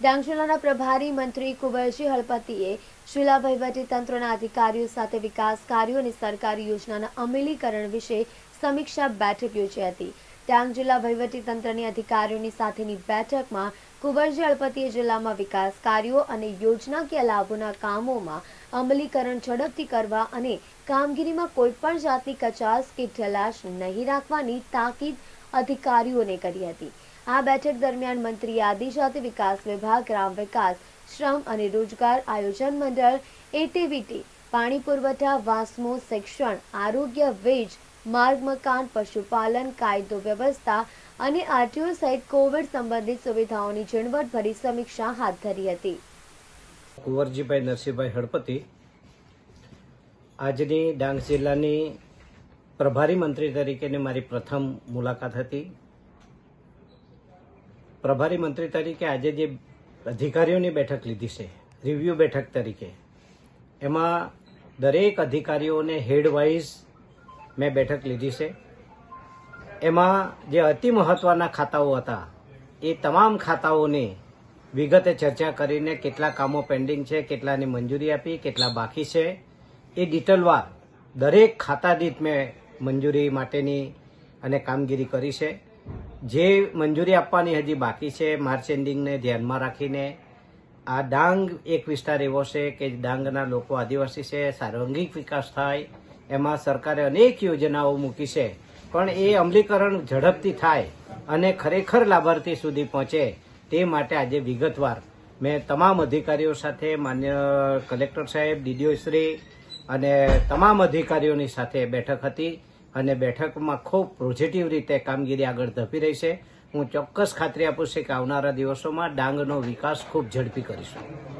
ડાંગ જિલ્લાના પ્રભારી મંત્રી કુંવરજી હળપતિએ જિલ્લા તંત્રના અધિકારીઓ સાથે વિકાસ કાર્યો અને સરકારી યોજનાના અમલીકરણ વિશે સમીક્ષા બેઠક યોજી હતી. ડાંગ જિલ્લા તંત્રની અધિકારીઓની સાથેની બેઠકમાં કુંવરજી હળપતિએ જિલ્લામાં વિકાસ કાર્યો અને યોજનાકીય લાભોના કામોમાં અમલીકરણ ઝડપથી કરવા અને કામગીરીમાં કોઈપણ જાતની કચાશ કે ઢલાશ નહીં રાખવાની તાકીદ અધિકારીઓને કરી હતી. આ બેઠક દરમિયાન મંત્રી આદિજાતિ વિકાસ વિભાગ, ગ્રામ વિકાસ, શ્રમ અને રોજગાર આયોજન મંડળ એટીવીટી પાણી પુરવઠા, વાસ્મો, શિક્ષણ, આરોગ્ય, વેજ, માર્ગ મકાન, પશુપાલન, કાયદો વ્યવસ્થા અને આરટીઓ સહિત કોવિડ સંબંધિત સુવિધાઓની ઝીણવટભરી સમીક્ષા હાથ ધરી હતી. કુંવરજીભાઈ નરસિંહભાઈ હળપતિ, આજની ડાંગ જિલ્લાની પ્રભારી મંત્રી તરીકેની મારી પ્રથમ મુલાકાત હતી. પ્રભારી મંત્રી તરીકે આજે જે અધિકારીઓની બેઠક લીધી છે રિવ્યુ બેઠક તરીકે, એમાં દરેક અધિકારીઓને હેડવાઇઝ મેં બેઠક લીધી છે. એમાં જે અતિ મહત્વના ખાતાઓ હતા, એ તમામ ખાતાઓની વિગતે ચર્ચા કરીને કેટલા કામો પેન્ડિંગ છે, કેટલાની મંજૂરી આપી, કેટલા બાકી છે, એ ડિટેલવાર દરેક ખાતા દીઠ મેં મંજૂરી માટેની અને કામગીરી કરી છે. જે મંજૂરી આપવાની હજી બાકી છે, માર્ચ એન્ડિંગને ધ્યાનમાં રાખીને. આ ડાંગ એક વિસ્તાર એવો છે કે ડાંગના લોકો આદિવાસી છે, સાર્વંગિક વિકાસ થાય, એમાં સરકારે અનેક યોજનાઓ મૂકી છે. પણ એ અમલીકરણ ઝડપથી થાય અને ખરેખર લાભાર્થી સુધી પહોંચે તે માટે આજે વિગતવાર મેં તમામ અધિકારીઓ સાથે, માન્ય કલેક્ટર સાહેબ, ડીડીઓ અને તમામ અધિકારીઓની સાથે બેઠક હતી. અને બેઠકમાં ખૂબ પોઝિટિવ રીતે કામગીરી આગળ ધપી રહી છે. હું ચોક્કસ ખાતરી આપું છું કે આવનારા દિવસોમાં ડાંગનો વિકાસ ખૂબ ઝડપી કરીશું.